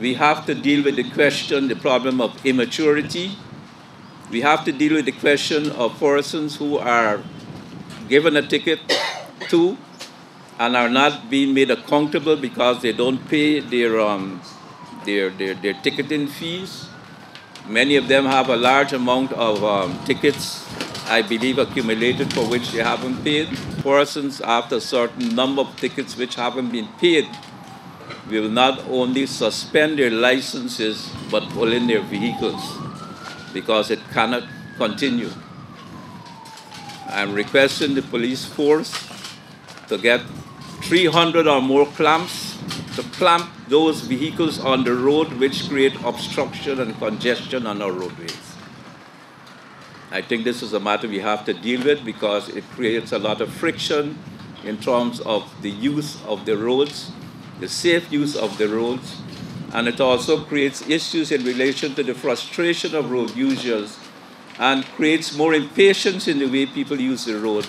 We have to deal with the question, the problem of immaturity. We have to deal with the question of persons who are given a ticket to and are not being made accountable because they don't pay their, um, their, their, their ticketing fees. Many of them have a large amount of um, tickets, I believe, accumulated for which they haven't paid. Persons after a certain number of tickets which haven't been paid will not only suspend their licenses but pull in their vehicles because it cannot continue. I'm requesting the police force to get 300 or more clamps to clamp those vehicles on the road which create obstruction and congestion on our roadways. I think this is a matter we have to deal with because it creates a lot of friction in terms of the use of the roads, the safe use of the roads, and it also creates issues in relation to the frustration of road users and creates more impatience in the way people use the road